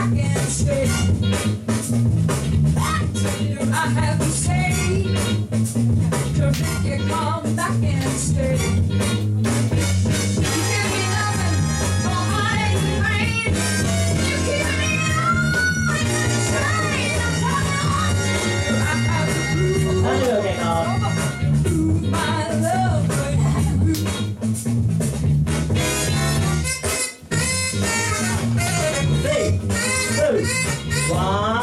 I have to say. quá